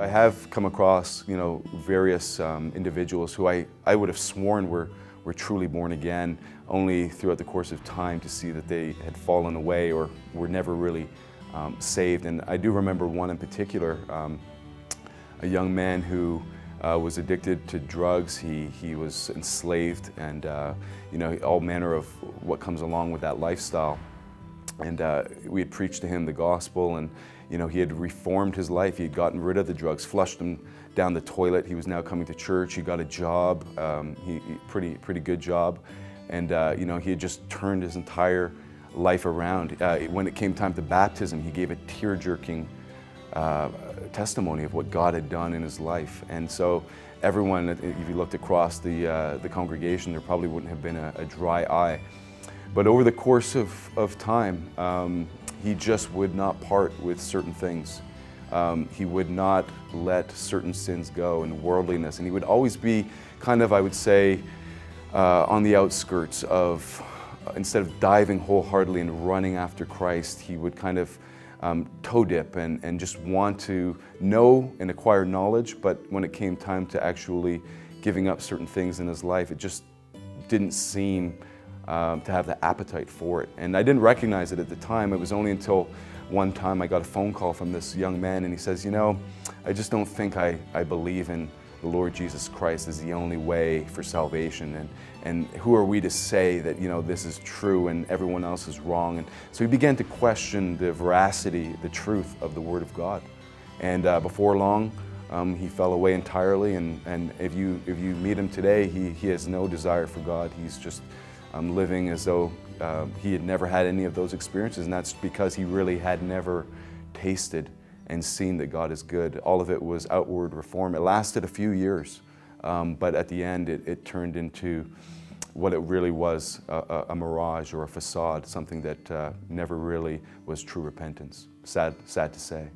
I have come across, you know, various um, individuals who I, I would have sworn were, were truly born again, only throughout the course of time to see that they had fallen away or were never really um, saved. And I do remember one in particular, um, a young man who uh, was addicted to drugs. He, he was enslaved and, uh, you know, all manner of what comes along with that lifestyle. And uh, we had preached to him the gospel and, you know, he had reformed his life. He had gotten rid of the drugs, flushed them down the toilet. He was now coming to church. He got a job, um, he, pretty, pretty good job. And, uh, you know, he had just turned his entire life around. Uh, when it came time to baptism, he gave a tear-jerking uh, testimony of what God had done in his life. And so everyone, if you looked across the, uh, the congregation, there probably wouldn't have been a, a dry eye. But over the course of, of time, um, he just would not part with certain things. Um, he would not let certain sins go and worldliness. And he would always be kind of, I would say, uh, on the outskirts of, uh, instead of diving wholeheartedly and running after Christ, he would kind of um, toe dip and, and just want to know and acquire knowledge, but when it came time to actually giving up certain things in his life, it just didn't seem um, to have the appetite for it. And I didn't recognize it at the time. It was only until one time I got a phone call from this young man and he says, you know, I just don't think I, I believe in the Lord Jesus Christ is the only way for salvation. And, and who are we to say that, you know, this is true and everyone else is wrong? And so he began to question the veracity, the truth of the Word of God. And uh, before long, um, he fell away entirely. And, and if, you, if you meet him today, he, he has no desire for God. He's just um, living as though uh, he had never had any of those experiences. And that's because he really had never tasted and seen that God is good. All of it was outward reform. It lasted a few years, um, but at the end it, it, turned into what it really was, a, a, mirage or a facade, something that uh, never really was true repentance. Sad, sad to say.